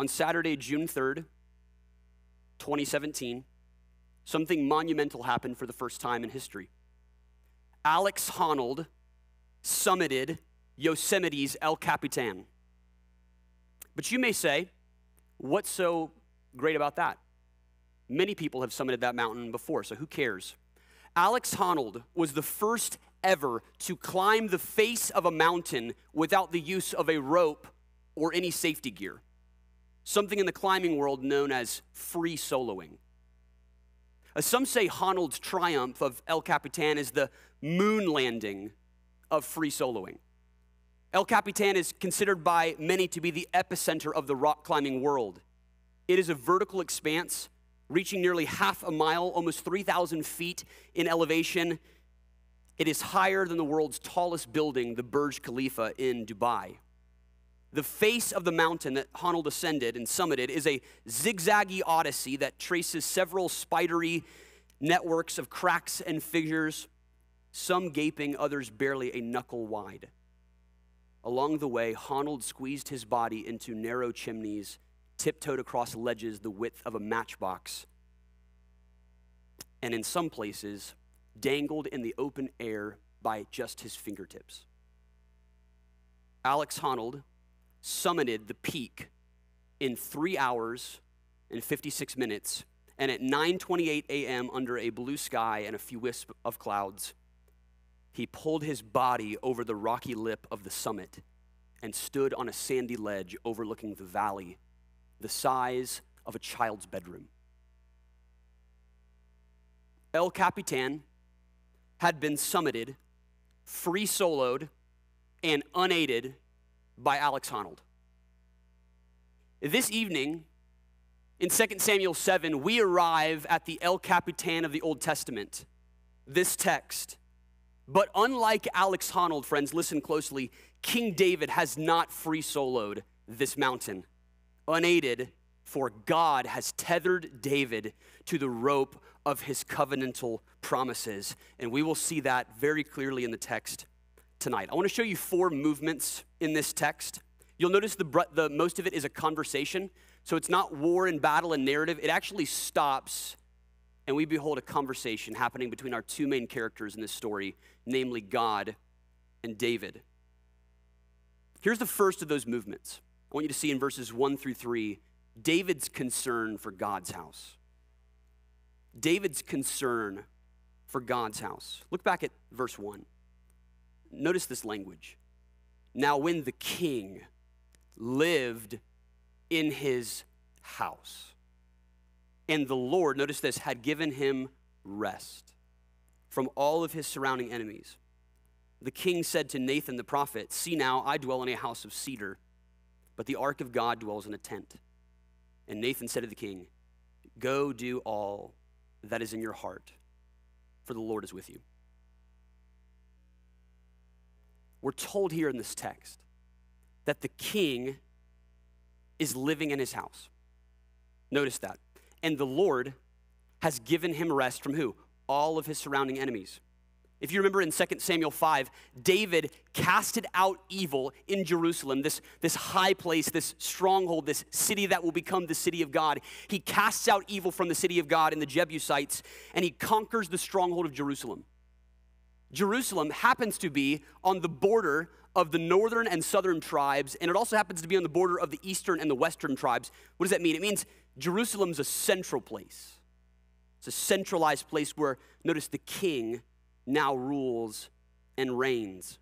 on Saturday, June 3rd, 2017, something monumental happened for the first time in history. Alex Honnold summited Yosemite's El Capitan. But you may say, what's so great about that? Many people have summited that mountain before, so who cares? Alex Honnold was the first ever to climb the face of a mountain without the use of a rope or any safety gear, something in the climbing world known as free soloing. As some say, Honnold's triumph of El Capitan is the moon landing of free soloing. El Capitan is considered by many to be the epicenter of the rock climbing world. It is a vertical expanse reaching nearly half a mile, almost 3,000 feet in elevation. It is higher than the world's tallest building, the Burj Khalifa in Dubai. The face of the mountain that Honnold ascended and summited is a zigzaggy odyssey that traces several spidery networks of cracks and fissures, some gaping, others barely a knuckle wide. Along the way, Honnold squeezed his body into narrow chimneys, tiptoed across ledges the width of a matchbox, and in some places, dangled in the open air by just his fingertips. Alex Honnold summited the peak in three hours and 56 minutes, and at 9:28 a.m. under a blue sky and a few wisps of clouds, he pulled his body over the rocky lip of the summit and stood on a sandy ledge overlooking the valley, the size of a child's bedroom. El Capitan had been summited, free soloed, and unaided by Alex Honnold. This evening, in 2 Samuel 7, we arrive at the El Capitan of the Old Testament, this text. But unlike Alex Honnold, friends, listen closely, King David has not free soloed this mountain unaided, for God has tethered David to the rope of his covenantal promises. And we will see that very clearly in the text tonight. I want to show you four movements in this text. You'll notice the, the most of it is a conversation. So it's not war and battle and narrative. It actually stops and we behold a conversation happening between our two main characters in this story, namely God and David. Here's the first of those movements. I want you to see in verses 1 through 3 David's concern for God's house. David's concern for God's house. Look back at verse 1. Notice this language. Now, when the king lived in his house, and the Lord, notice this, had given him rest from all of his surrounding enemies. The king said to Nathan the prophet, See now, I dwell in a house of cedar, but the ark of God dwells in a tent. And Nathan said to the king, Go do all that is in your heart, for the Lord is with you. We're told here in this text that the king is living in his house. Notice that. And the Lord has given him rest from who? All of his surrounding enemies. If you remember in 2 Samuel 5, David casted out evil in Jerusalem, this, this high place, this stronghold, this city that will become the city of God. He casts out evil from the city of God in the Jebusites, and he conquers the stronghold of Jerusalem. Jerusalem happens to be on the border of the northern and southern tribes, and it also happens to be on the border of the eastern and the western tribes. What does that mean? It means Jerusalem's a central place. It's a centralized place where, notice, the king now rules and reigns.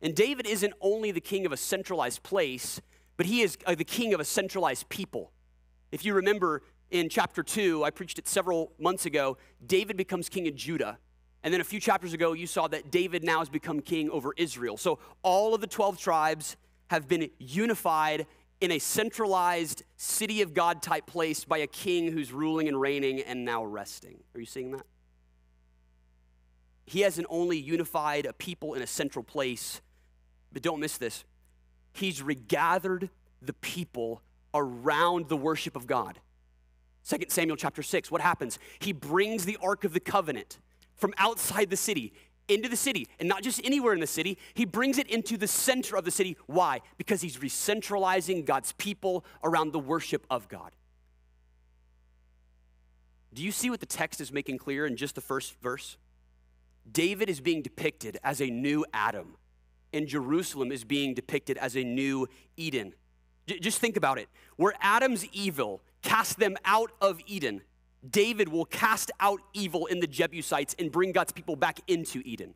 And David isn't only the king of a centralized place, but he is uh, the king of a centralized people. If you remember in chapter 2, I preached it several months ago, David becomes king of Judah. And then a few chapters ago, you saw that David now has become king over Israel. So all of the 12 tribes have been unified in a centralized city of God type place by a king who's ruling and reigning and now resting. Are you seeing that? He hasn't only unified a people in a central place, but don't miss this. He's regathered the people around the worship of God. 2 Samuel chapter 6, what happens? He brings the Ark of the Covenant from outside the city into the city. And not just anywhere in the city, he brings it into the center of the city. Why? Because he's recentralizing God's people around the worship of God. Do you see what the text is making clear in just the first verse? David is being depicted as a new Adam, and Jerusalem is being depicted as a new Eden. J- just think about it. Where Adam's evil cast them out of Eden, David will cast out evil in the Jebusites and bring God's people back into Eden.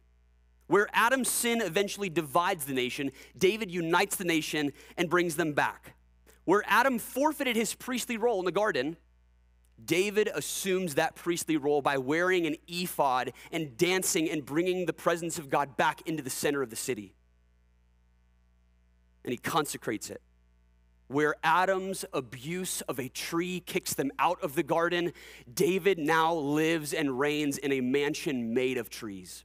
Where Adam's sin eventually divides the nation, David unites the nation and brings them back. Where Adam forfeited his priestly role in the garden, David assumes that priestly role by wearing an ephod and dancing and bringing the presence of God back into the center of the city. And he consecrates it. Where Adam's abuse of a tree kicks them out of the garden, David now lives and reigns in a mansion made of trees.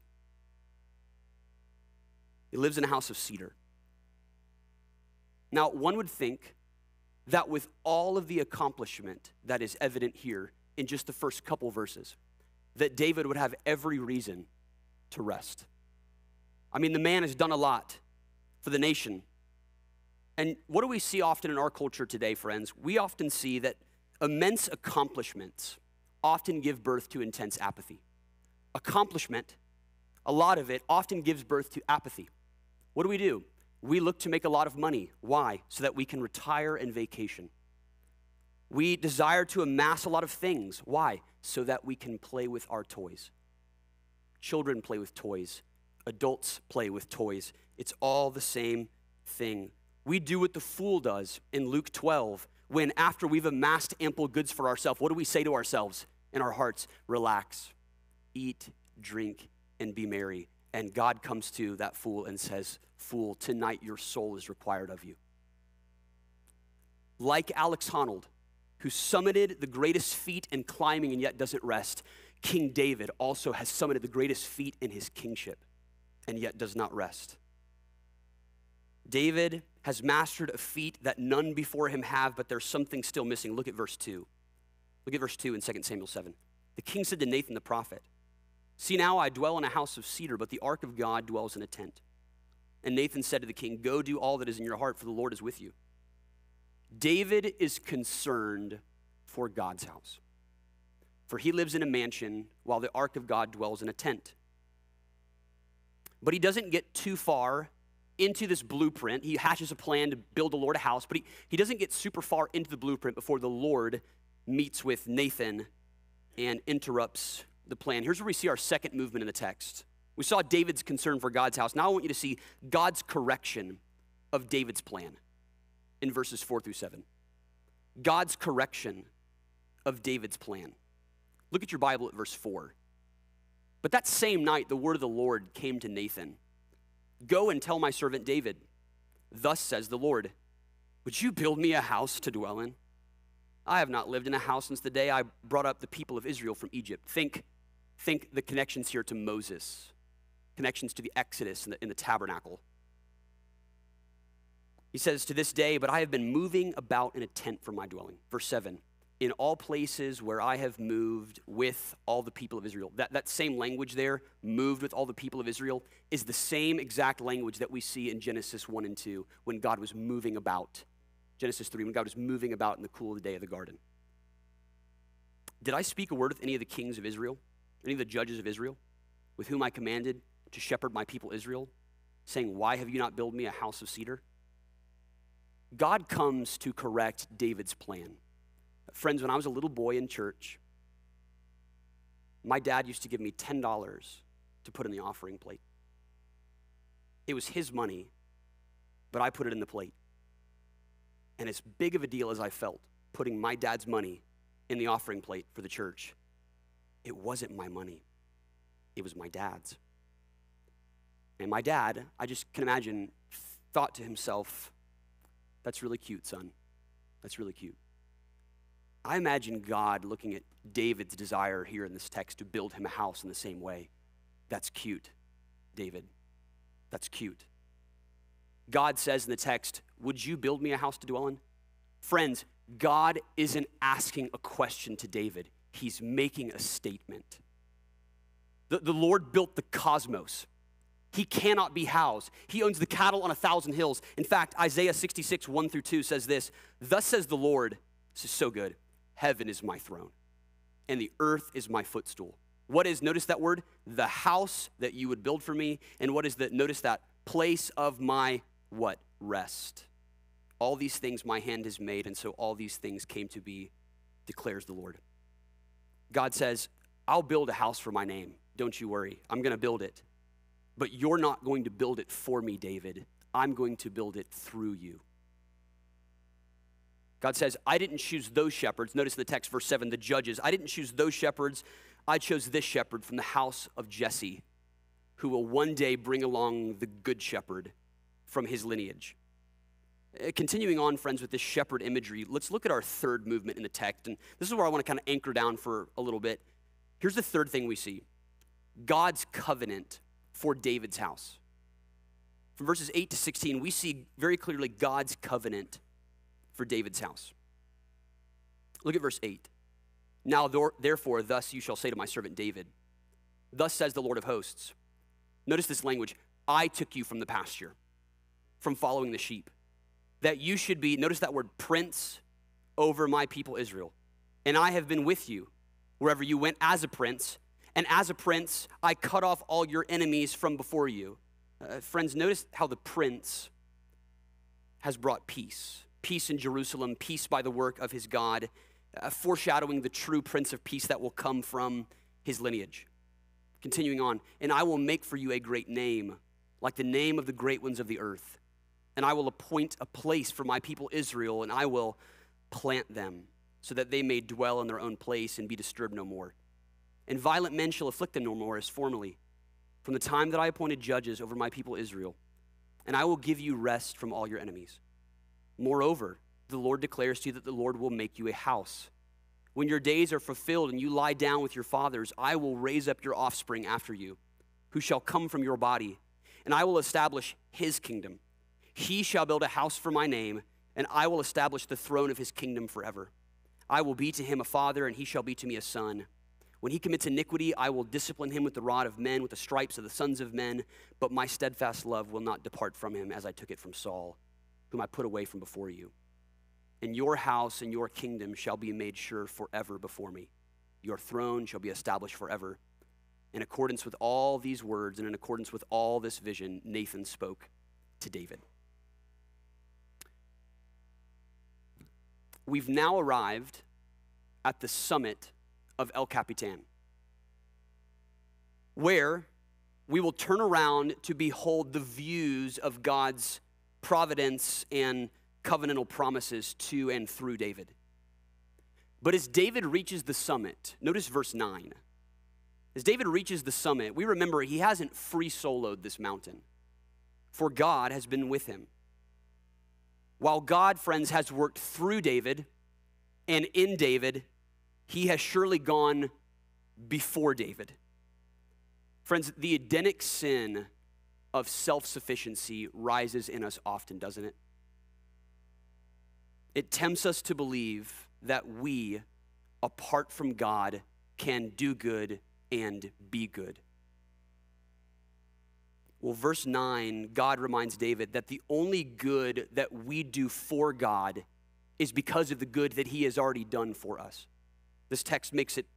He lives in a house of cedar. Now, one would think that with all of the accomplishment that is evident here in just the first couple verses, that David would have every reason to rest. I mean, the man has done a lot for the nation. And what do we see often in our culture today, friends? We often see that immense accomplishments often give birth to intense apathy. Accomplishment, a lot of it, often gives birth to apathy. What do we do? We look to make a lot of money. Why? So that we can retire and vacation. We desire to amass a lot of things. Why? So that we can play with our toys. Children play with toys, adults play with toys. It's all the same thing. We do what the fool does in Luke 12 when, after we've amassed ample goods for ourselves, what do we say to ourselves in our hearts? Relax, eat, drink, and be merry. And God comes to that fool and says, Fool, tonight your soul is required of you. Like Alex Honnold, who summited the greatest feat in climbing and yet doesn't rest, King David also has summited the greatest feat in his kingship and yet does not rest. David has mastered a feat that none before him have, but there's something still missing. Look at verse 2. Look at verse 2 in 2 Samuel 7. The king said to Nathan the prophet, See now, I dwell in a house of cedar, but the ark of God dwells in a tent. And Nathan said to the king, Go do all that is in your heart, for the Lord is with you. David is concerned for God's house, for he lives in a mansion while the ark of God dwells in a tent. But he doesn't get too far into this blueprint. He hatches a plan to build the Lord a house, but he, he doesn't get super far into the blueprint before the Lord meets with Nathan and interrupts the plan. Here's where we see our second movement in the text. We saw David's concern for God's house. Now I want you to see God's correction of David's plan in verses 4 through 7. God's correction of David's plan. Look at your Bible at verse 4. But that same night, the word of the Lord came to Nathan Go and tell my servant David, Thus says the Lord, Would you build me a house to dwell in? I have not lived in a house since the day I brought up the people of Israel from Egypt. Think think the connections here to Moses, connections to the Exodus in the, in the tabernacle. He says, To this day, but I have been moving about in a tent for my dwelling. Verse 7 In all places where I have moved with all the people of Israel. That, that same language there, moved with all the people of Israel, is the same exact language that we see in Genesis 1 and 2 when God was moving about. Genesis 3, when God was moving about in the cool of the day of the garden. Did I speak a word with any of the kings of Israel? any of the judges of Israel, with whom I commanded to shepherd my people Israel, saying, Why have you not built me a house of cedar? God comes to correct David's plan. Friends, when I was a little boy in church, my dad used to give me $10 to put in the offering plate. It was his money, but I put it in the plate. And as big of a deal as I felt putting my dad's money in the offering plate for the church, it wasn't my money, it was my dad's. And my dad, I just can imagine, thought to himself, That's really cute, son. That's really cute. I imagine God looking at David's desire here in this text to build him a house in the same way. That's cute, David. That's cute. God says in the text, Would you build me a house to dwell in? Friends, God isn't asking a question to David he's making a statement. The, the Lord built the cosmos. He cannot be housed. He owns the cattle on a thousand hills. In fact, Isaiah 66, 1 through 2 says this Thus says the Lord, this is so good, heaven is my throne, and the earth is my footstool. What is, notice that word, the house that you would build for me, and what is the, notice that, place of my what? Rest. All these things my hand has made, and so all these things came to be, declares the Lord. God says, I'll build a house for my name. Don't you worry. I'm going to build it. But you're not going to build it for me, David. I'm going to build it through you. God says, I didn't choose those shepherds. Notice in the text, verse 7, the judges. I didn't choose those shepherds. I chose this shepherd from the house of Jesse, who will one day bring along the good shepherd from his lineage. Uh, continuing on, friends, with this shepherd imagery, let's look at our third movement in the text. And this is where I want to kind of anchor down for a little bit. Here's the third thing we see God's covenant for David's house. From verses 8 to 16, we see very clearly God's covenant for David's house. Look at verse 8. Now, therefore, thus you shall say to my servant David, Thus says the Lord of hosts. Notice this language I took you from the pasture, from following the sheep, that you should be, notice that word, prince over my people Israel. And I have been with you wherever you went as a prince and as a prince, I cut off all your enemies from before you. Uh, friends, notice how the prince has brought peace peace in Jerusalem, peace by the work of his God, uh, foreshadowing the true Prince of Peace that will come from his lineage. Continuing on, and I will make for you a great name, like the name of the great ones of the earth. And I will appoint a place for my people Israel, and I will plant them, so that they may dwell in their own place and be disturbed no more and violent men shall afflict them no more as formerly, from the time that I appointed judges over my people Israel. And I will give you rest from all your enemies. Moreover, the Lord declares to you that the Lord will make you a house. When your days are fulfilled and you lie down with your fathers, I will raise up your offspring after you, who shall come from your body, and I will establish his kingdom. He shall build a house for my name, and I will establish the throne of his kingdom forever. I will be to him a father, and he shall be to me a son. When he commits iniquity, I will discipline him with the rod of men, with the stripes of the sons of men. But my steadfast love will not depart from him, as I took it from Saul, whom I put away from before you. And your house and your kingdom shall be made sure forever before me. Your throne shall be established forever. In accordance with all these words and in accordance with all this vision, Nathan spoke to David. We've now arrived at the summit of El Capitan, where we will turn around to behold the views of God's providence and covenantal promises to and through David. But as David reaches the summit, notice verse 9. As David reaches the summit, we remember he hasn't free soloed this mountain, for God has been with him. While God, friends, has worked through David and in David he has surely gone before David. Friends, the Edenic sin of self sufficiency rises in us often, doesn't it? It tempts us to believe that we, apart from God, can do good and be good. Well, verse 9, God reminds David that the only good that we do for God is because of the good that he has already done for us. This text makes it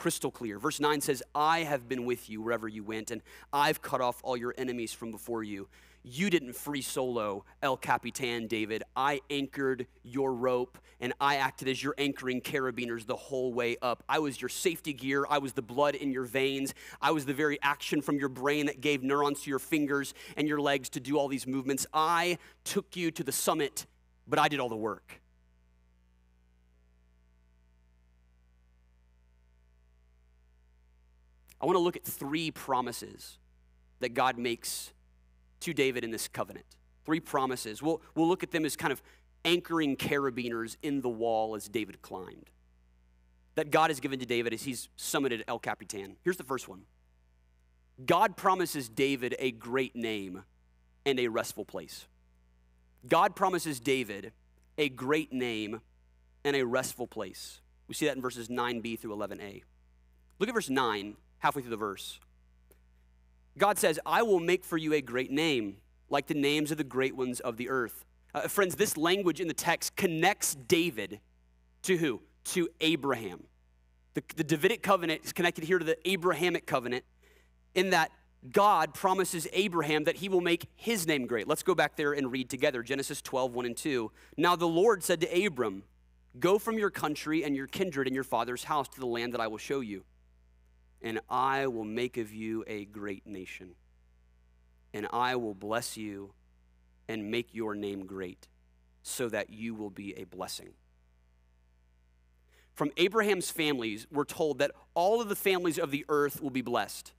crystal clear. Verse 9 says, I have been with you wherever you went, and I've cut off all your enemies from before you. You didn't free solo El Capitan, David. I anchored your rope, and I acted as your anchoring carabiners the whole way up. I was your safety gear. I was the blood in your veins. I was the very action from your brain that gave neurons to your fingers and your legs to do all these movements. I took you to the summit, but I did all the work. I want to look at three promises that God makes to David in this covenant. Three promises. We'll, we'll look at them as kind of anchoring carabiners in the wall as David climbed. That God has given to David as he's summited El Capitan. Here's the first one God promises David a great name and a restful place. God promises David a great name and a restful place. We see that in verses 9b through 11a. Look at verse 9 halfway through the verse. God says, I will make for you a great name, like the names of the great ones of the earth. Uh, friends, this language in the text connects David to who? To Abraham. The, the Davidic covenant is connected here to the Abrahamic covenant in that God promises Abraham that he will make his name great. Let's go back there and read together Genesis 12, 1 and 2. Now the Lord said to Abram, Go from your country and your kindred and your father's house to the land that I will show you, and I will make of you a great nation, and I will bless you and make your name great, so that you will be a blessing. From Abraham's families, we're told that all of the families of the earth will be blessed.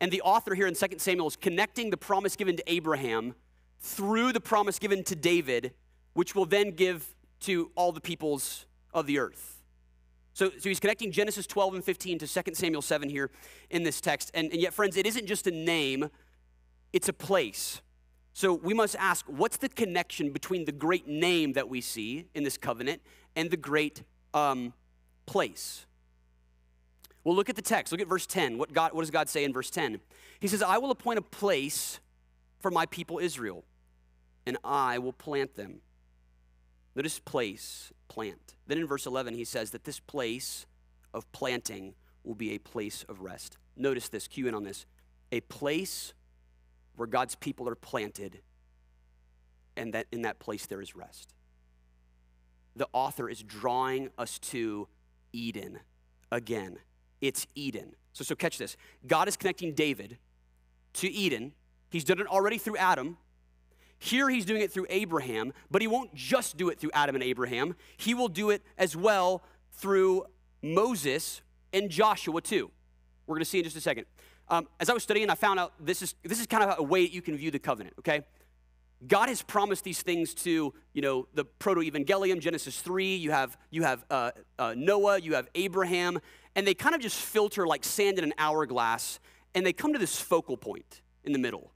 And the author here in 2 Samuel is connecting the promise given to Abraham through the promise given to David, which will then give to all the peoples of the earth. So, so he's connecting Genesis 12 and 15 to 2 Samuel 7 here in this text. And, and yet, friends, it isn't just a name, it's a place. So we must ask what's the connection between the great name that we see in this covenant and the great um, place? Well, look at the text. Look at verse 10. What, God, what does God say in verse 10? He says, I will appoint a place for my people Israel, and I will plant them. Notice place, plant. Then in verse 11, he says that this place of planting will be a place of rest. Notice this, cue in on this. A place where God's people are planted, and that in that place there is rest. The author is drawing us to Eden again it's Eden. So, so catch this. God is connecting David to Eden. He's done it already through Adam. Here he's doing it through Abraham, but he won't just do it through Adam and Abraham. He will do it as well through Moses and Joshua too. We're going to see in just a second. Um, as I was studying, I found out this is this is kind of a way that you can view the covenant. Okay, God has promised these things to, you know, the proto-evangelium, Genesis 3, you have, you have uh, uh, Noah, you have Abraham, and they kind of just filter like sand in an hourglass, and they come to this focal point in the middle.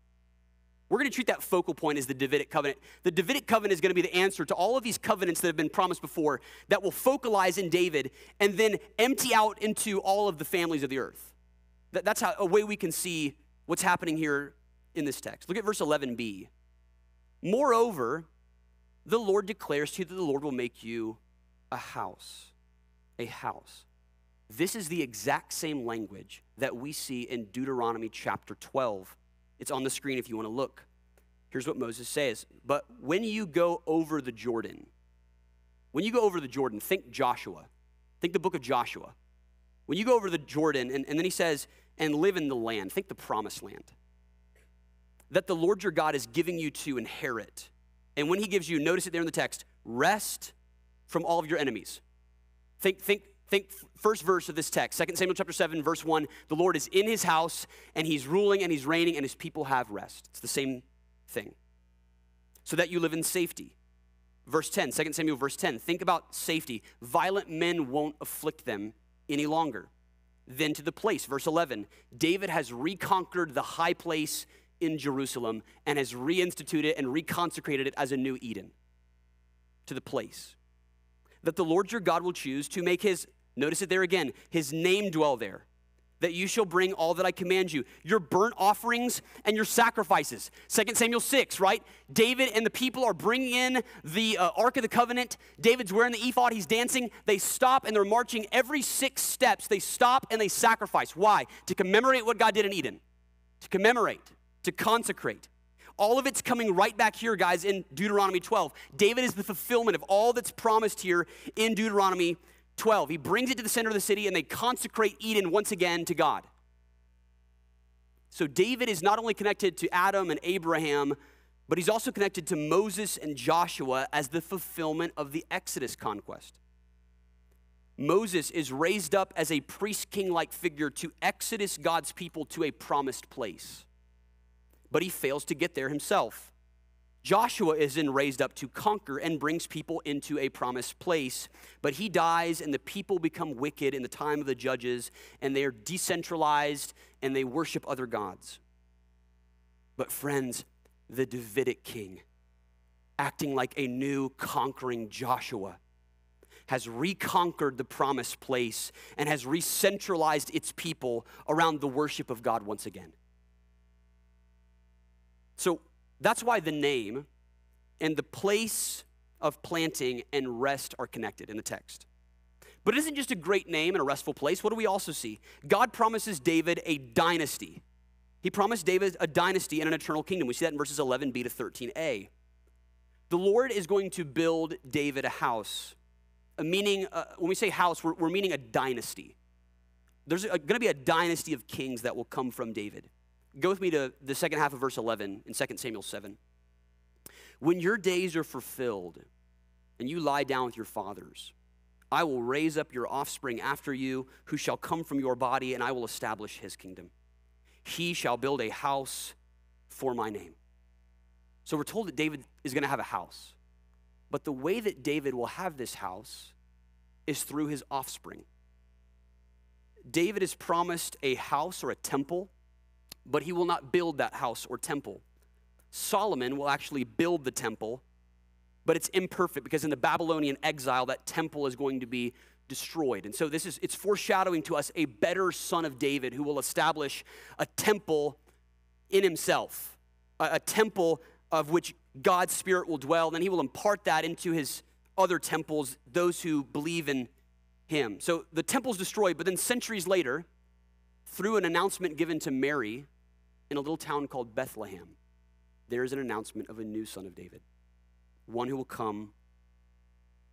We're going to treat that focal point as the Davidic covenant. The Davidic covenant is going to be the answer to all of these covenants that have been promised before that will focalize in David and then empty out into all of the families of the earth. That, that's how, a way we can see what's happening here in this text. Look at verse 11b. Moreover, the Lord declares to you that the Lord will make you a house. A house. This is the exact same language that we see in Deuteronomy chapter 12. It's on the screen if you want to look. Here's what Moses says But when you go over the Jordan, when you go over the Jordan, think Joshua. Think the book of Joshua. When you go over the Jordan, and, and then he says, and live in the land, think the promised land that the Lord your God is giving you to inherit. And when he gives you, notice it there in the text, rest from all of your enemies. Think, think, think first verse of this text, 2 Samuel chapter 7, verse 1. The Lord is in his house and he's ruling and he's reigning and his people have rest. It's the same thing. So that you live in safety. Verse 10, 2 Samuel verse 10. Think about safety. Violent men won't afflict them any longer. Then to the place, verse 11. David has reconquered the high place in Jerusalem and has reinstituted and reconsecrated it as a new Eden to the place that the Lord your God will choose to make his, notice it there again, his name dwell there. That you shall bring all that I command you, your burnt offerings and your sacrifices. 2 Samuel 6, right? David and the people are bringing in the uh, Ark of the Covenant. David's wearing the ephod, he's dancing. They stop and they're marching every six steps. They stop and they sacrifice. Why? To commemorate what God did in Eden. To commemorate to consecrate. All of it's coming right back here, guys, in Deuteronomy 12. David is the fulfillment of all that's promised here in Deuteronomy 12. He brings it to the center of the city and they consecrate Eden once again to God. So David is not only connected to Adam and Abraham, but he's also connected to Moses and Joshua as the fulfillment of the Exodus conquest. Moses is raised up as a priest king like figure to exodus God's people to a promised place but he fails to get there himself. Joshua is then raised up to conquer and brings people into a promised place, but he dies and the people become wicked in the time of the judges and they are decentralized and they worship other gods. But, friends, the Davidic king, acting like a new conquering Joshua, has reconquered the promised place and has recentralized its people around the worship of God once again. So that's why the name and the place of planting and rest are connected in the text. But it isn't just a great name and a restful place. What do we also see? God promises David a dynasty. He promised David a dynasty and an eternal kingdom. We see that in verses 11b to 13a. The Lord is going to build David a house. A meaning, uh, when we say house, we're, we're meaning a dynasty. There's going to be a dynasty of kings that will come from David. Go with me to the second half of verse 11 in 2 Samuel 7. When your days are fulfilled and you lie down with your fathers, I will raise up your offspring after you, who shall come from your body, and I will establish his kingdom. He shall build a house for my name. So we're told that David is going to have a house. But the way that David will have this house is through his offspring. David is promised a house or a temple, but he will not build that house or temple. Solomon will actually build the temple, but it's imperfect because in the Babylonian exile, that temple is going to be destroyed. And so this is it's foreshadowing to us a better son of David who will establish a temple in himself, a, a temple of which God's spirit will dwell. Then he will impart that into his other temples, those who believe in him. So the temple's destroyed, but then centuries later, through an announcement given to Mary in a little town called Bethlehem, there is an announcement of a new son of David, one who will come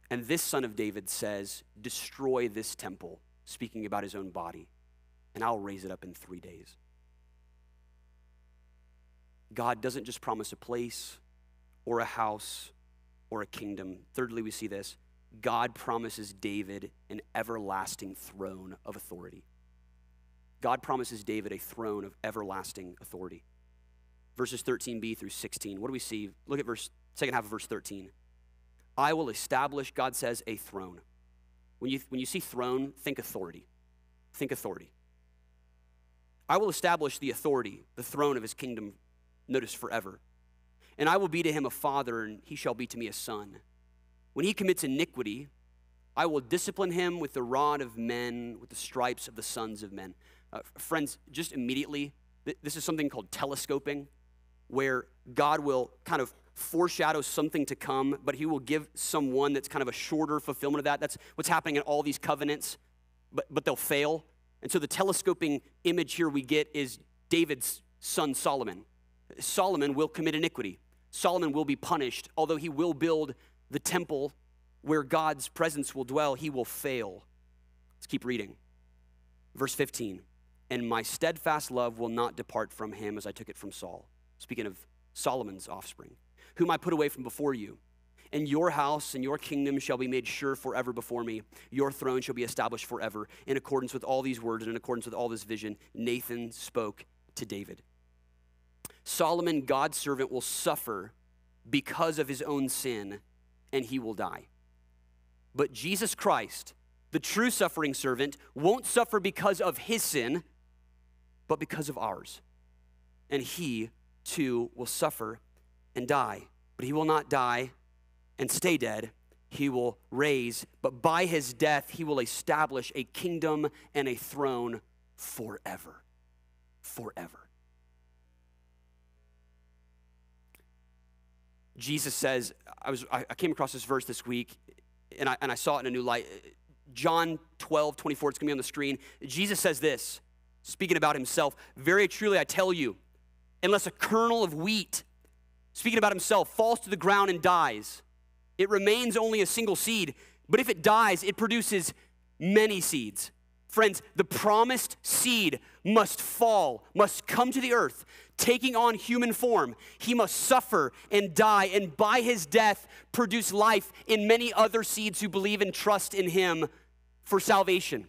and this son of David says, Destroy this temple, speaking about his own body, and I'll raise it up in three days. God doesn't just promise a place or a house or a kingdom. Thirdly, we see this God promises David an everlasting throne of authority. God promises David a throne of everlasting authority. Verses 13b through 16. What do we see? Look at verse second half of verse 13. I will establish, God says, a throne. When you, when you see throne, think authority. Think authority. I will establish the authority, the throne of his kingdom, notice forever. And I will be to him a father, and he shall be to me a son. When he commits iniquity, I will discipline him with the rod of men, with the stripes of the sons of men. Uh, friends, just immediately, th- this is something called telescoping, where God will kind of foreshadow something to come, but he will give someone that's kind of a shorter fulfillment of that. That's what's happening in all these covenants, but, but they'll fail. And so the telescoping image here we get is David's son Solomon. Solomon will commit iniquity. Solomon will be punished, although he will build the temple where God's presence will dwell, he will fail. Let's keep reading. Verse 15 And my steadfast love will not depart from him as I took it from Saul. Speaking of Solomon's offspring whom I put away from before you. And your house and your kingdom shall be made sure forever before me. Your throne shall be established forever. In accordance with all these words and in accordance with all this vision, Nathan spoke to David. Solomon, God's servant, will suffer because of his own sin, and he will die. But Jesus Christ, the true suffering servant, won't suffer because of his sin, but because of ours. And he too will suffer and die. But he will not die and stay dead. He will raise, but by his death, he will establish a kingdom and a throne forever. Forever. Jesus says, I, was, I came across this verse this week and I, and I saw it in a new light. John 12, 24, it's gonna be on the screen. Jesus says this, speaking about himself Very truly, I tell you, unless a kernel of wheat speaking about himself, falls to the ground and dies. It remains only a single seed, but if it dies, it produces many seeds. Friends, the promised seed must fall, must come to the earth, taking on human form. He must suffer and die, and by his death, produce life in many other seeds who believe and trust in him for salvation.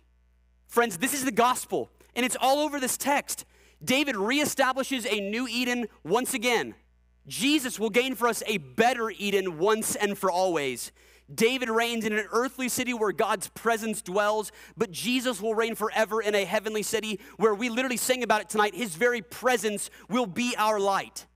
Friends, this is the gospel, and it's all over this text. David reestablishes a new Eden once again. Jesus will gain for us a better Eden once and for always. David reigns in an earthly city where God's presence dwells, but Jesus will reign forever in a heavenly city where we literally sang about it tonight. His very presence will be our light.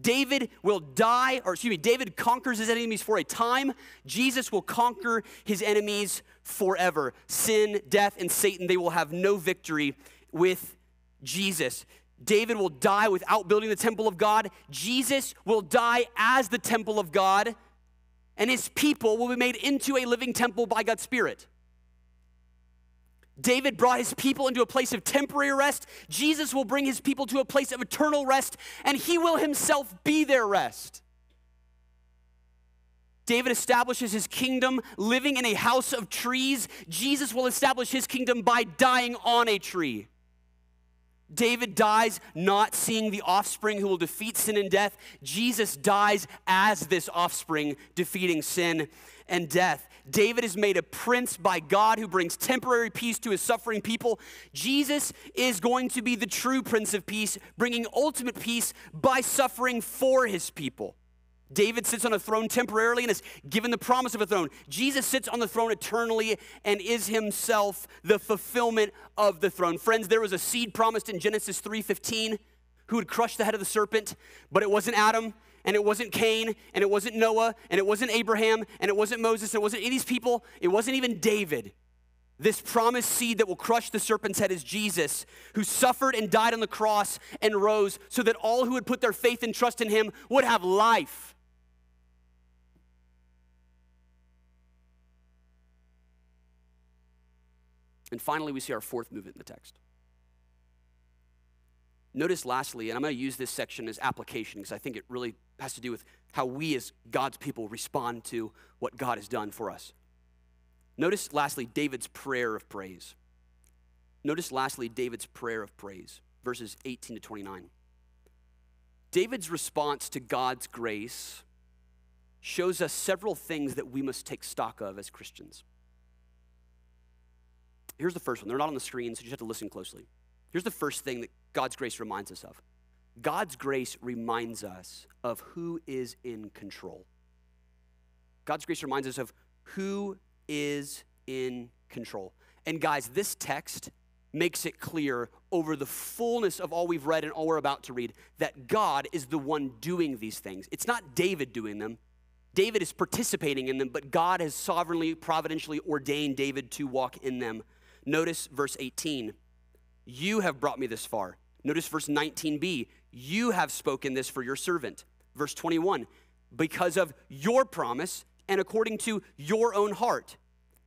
David will die, or excuse me, David conquers his enemies for a time. Jesus will conquer his enemies forever. Sin, death, and Satan, they will have no victory with Jesus. David will die without building the temple of God. Jesus will die as the temple of God, and his people will be made into a living temple by God's Spirit. David brought his people into a place of temporary rest. Jesus will bring his people to a place of eternal rest, and he will himself be their rest. David establishes his kingdom living in a house of trees. Jesus will establish his kingdom by dying on a tree. David dies not seeing the offspring who will defeat sin and death. Jesus dies as this offspring, defeating sin and death. David is made a prince by God who brings temporary peace to his suffering people. Jesus is going to be the true prince of peace, bringing ultimate peace by suffering for his people. David sits on a throne temporarily and is given the promise of a throne. Jesus sits on the throne eternally and is himself the fulfillment of the throne. Friends, there was a seed promised in Genesis 3:15 who would crush the head of the serpent, but it wasn't Adam and it wasn't Cain, and it wasn't Noah, and it wasn't Abraham, and it wasn't Moses, and it wasn't any of these people, it wasn't even David. This promised seed that will crush the serpent's head is Jesus, who suffered and died on the cross and rose so that all who would put their faith and trust in him would have life. And finally, we see our fourth movement in the text. Notice lastly, and I'm going to use this section as application because I think it really has to do with how we as God's people respond to what God has done for us. Notice lastly David's prayer of praise. Notice lastly David's prayer of praise, verses 18 to 29. David's response to God's grace shows us several things that we must take stock of as Christians. Here's the first one. They're not on the screen, so you just have to listen closely. Here's the first thing that God's grace reminds us of God's grace reminds us of who is in control. God's grace reminds us of who is in control. And guys, this text makes it clear over the fullness of all we've read and all we're about to read that God is the one doing these things. It's not David doing them. David is participating in them, but God has sovereignly, providentially ordained David to walk in them. Notice verse 18. You have brought me this far. Notice verse 19b. You have spoken this for your servant. Verse 21. Because of your promise and according to your own heart,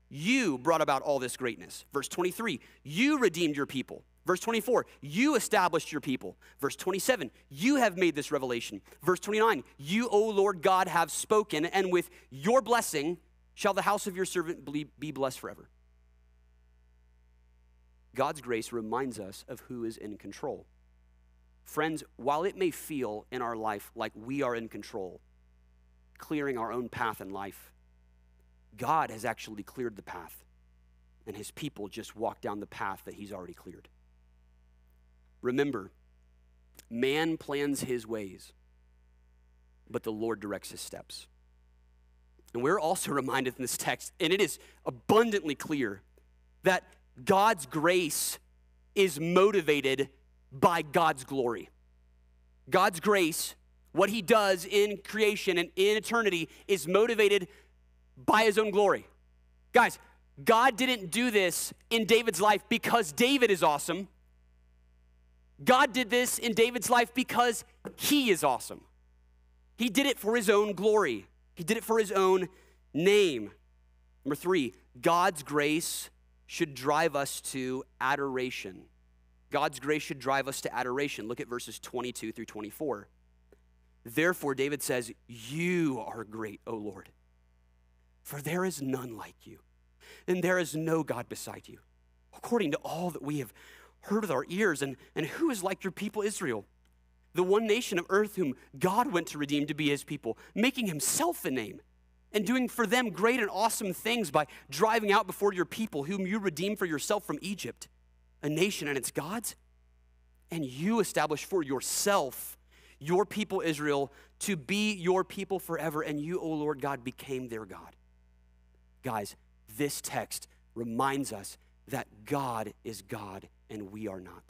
you brought about all this greatness. Verse 23. You redeemed your people. Verse 24, you established your people. Verse 27, you have made this revelation. Verse 29, you, O Lord God, have spoken, and with your blessing shall the house of your servant be blessed forever. God's grace reminds us of who is in control. Friends, while it may feel in our life like we are in control, clearing our own path in life, God has actually cleared the path, and his people just walk down the path that he's already cleared. Remember, man plans his ways, but the Lord directs his steps. And we're also reminded in this text, and it is abundantly clear, that God's grace is motivated by God's glory. God's grace, what he does in creation and in eternity, is motivated by his own glory. Guys, God didn't do this in David's life because David is awesome. God did this in David's life because he is awesome. He did it for his own glory, he did it for his own name. Number three, God's grace should drive us to adoration. God's grace should drive us to adoration. Look at verses 22 through 24. Therefore, David says, You are great, O Lord, for there is none like you, and there is no God beside you. According to all that we have heard with our ears, and, and who is like your people Israel? The one nation of earth whom God went to redeem to be his people, making himself a name and doing for them great and awesome things by driving out before your people, whom you redeemed for yourself from Egypt, a nation and its gods. And you established for yourself your people Israel to be your people forever, and you, O Lord God, became their God. Guys, this text reminds us that God is God and we are not.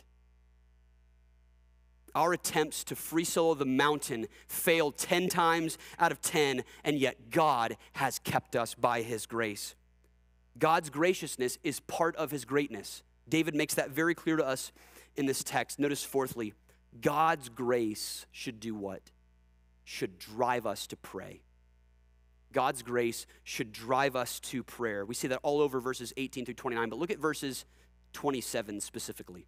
Our attempts to free solo the mountain failed 10 times out of 10, and yet God has kept us by his grace. God's graciousness is part of his greatness. David makes that very clear to us in this text. Notice, fourthly, God's grace should do what? Should drive us to pray. God's grace should drive us to prayer. We see that all over verses 18 through 29, but look at verses 27 specifically.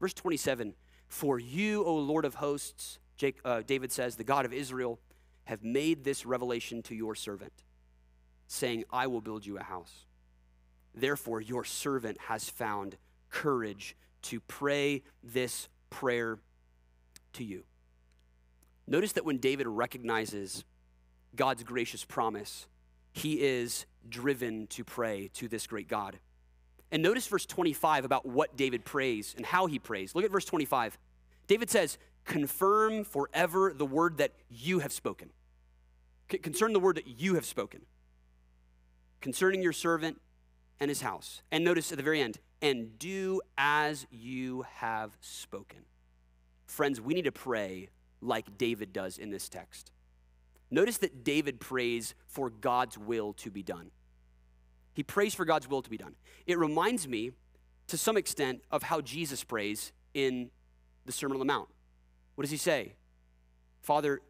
Verse 27 For you, O Lord of hosts, Jake, uh, David says, the God of Israel, have made this revelation to your servant, saying, I will build you a house. Therefore, your servant has found courage to pray this prayer to you. Notice that when David recognizes God's gracious promise, he is driven to pray to this great God. And notice verse 25 about what David prays and how he prays. Look at verse 25. David says, Confirm forever the word that you have spoken. Concern the word that you have spoken concerning your servant and his house. And notice at the very end, and do as you have spoken. Friends, we need to pray like David does in this text. Notice that David prays for God's will to be done. He prays for God's will to be done. It reminds me, to some extent, of how Jesus prays in the Sermon on the Mount. What does he say? Father,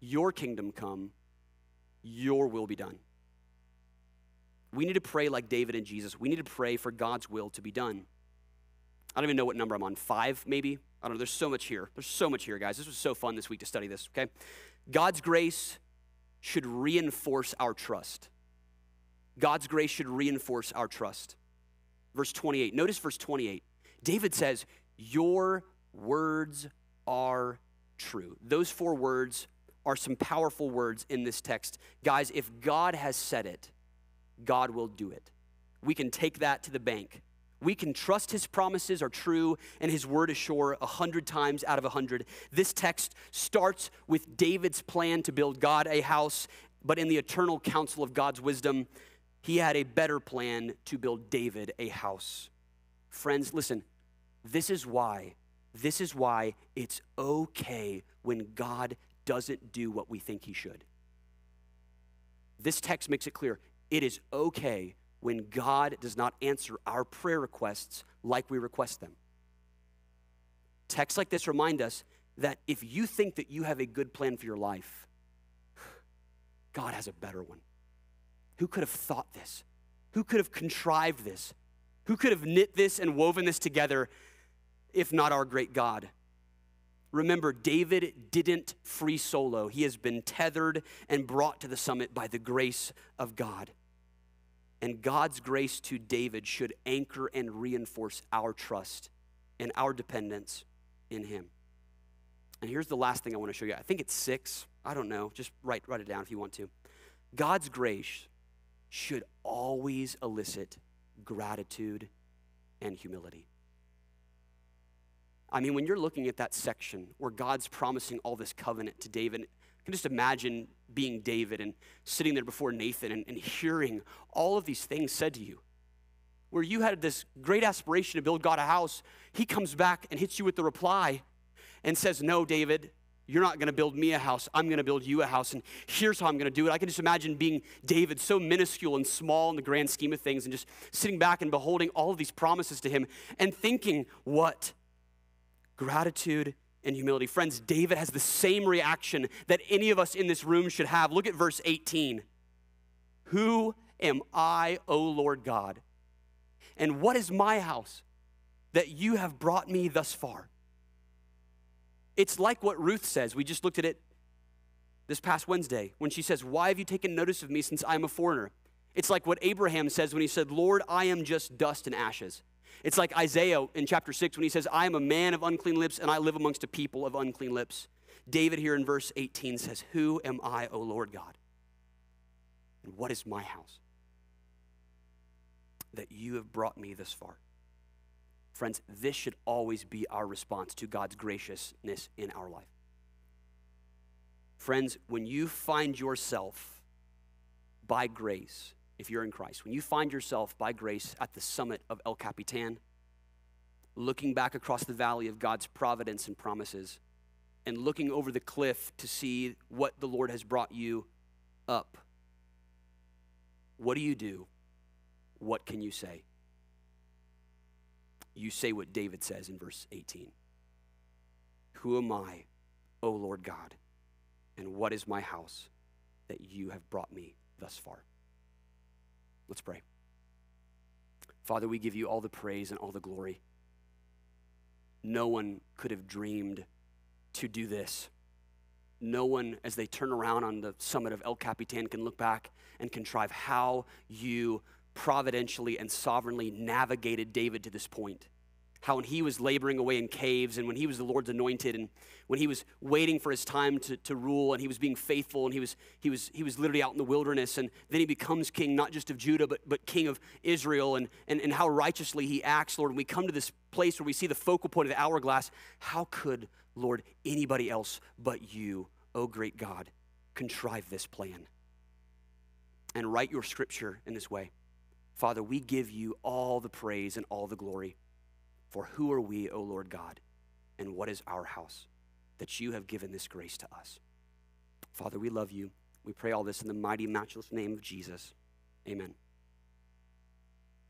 your kingdom come, your will be done. We need to pray like David and Jesus. We need to pray for God's will to be done. I don't even know what number I'm on. Five, maybe? I don't know. There's so much here. There's so much here, guys. This was so fun this week to study this, okay? God's grace should reinforce our trust. God's grace should reinforce our trust. Verse 28. Notice verse 28. David says, Your words are true. Those four words are some powerful words in this text. Guys, if God has said it, God will do it. We can take that to the bank. We can trust his promises are true and his word is sure a hundred times out of a hundred. This text starts with David's plan to build God a house, but in the eternal counsel of God's wisdom, he had a better plan to build David a house. Friends, listen, this is why, this is why it's okay when God doesn't do what we think he should. This text makes it clear it is okay when God does not answer our prayer requests like we request them. Texts like this remind us that if you think that you have a good plan for your life, God has a better one. Who could have thought this? Who could have contrived this? Who could have knit this and woven this together if not our great God? Remember, David didn't free solo. He has been tethered and brought to the summit by the grace of God. And God's grace to David should anchor and reinforce our trust and our dependence in him. And here's the last thing I want to show you. I think it's six. I don't know. Just write, write it down if you want to. God's grace should always elicit gratitude and humility. I mean, when you're looking at that section where God's promising all this covenant to David, I can just imagine being David and sitting there before Nathan and, and hearing all of these things said to you. Where you had this great aspiration to build God a house, he comes back and hits you with the reply and says, No, David, you're not going to build me a house. I'm going to build you a house. And here's how I'm going to do it. I can just imagine being David, so minuscule and small in the grand scheme of things, and just sitting back and beholding all of these promises to him and thinking, what? Gratitude and humility. Friends, David has the same reaction that any of us in this room should have. Look at verse 18. Who am I, O Lord God? And what is my house that you have brought me thus far? It's like what Ruth says. We just looked at it this past Wednesday when she says, Why have you taken notice of me since I'm a foreigner? It's like what Abraham says when he said, Lord, I am just dust and ashes. It's like Isaiah in chapter 6 when he says, I am a man of unclean lips and I live amongst a people of unclean lips. David here in verse 18 says, Who am I, O Lord God? And what is my house? That you have brought me this far. Friends, this should always be our response to God's graciousness in our life. Friends, when you find yourself by grace, if you're in Christ, when you find yourself by grace at the summit of El Capitan, looking back across the valley of God's providence and promises, and looking over the cliff to see what the Lord has brought you up, what do you do? What can you say? You say what David says in verse 18 Who am I, O Lord God? And what is my house that you have brought me thus far? Let's pray. Father, we give you all the praise and all the glory. No one could have dreamed to do this. No one, as they turn around on the summit of El Capitan, can look back and contrive how you providentially and sovereignly navigated David to this point how when he was laboring away in caves and when he was the Lord's anointed and when he was waiting for his time to, to rule and he was being faithful and he was, he, was, he was literally out in the wilderness and then he becomes king not just of Judah but, but king of Israel and, and, and how righteously he acts, Lord. And we come to this place where we see the focal point of the hourglass. How could, Lord, anybody else but you, oh great God, contrive this plan? And write your scripture in this way. Father, we give you all the praise and all the glory. For who are we, O Lord God, and what is our house that you have given this grace to us? Father, we love you. We pray all this in the mighty, matchless name of Jesus. Amen.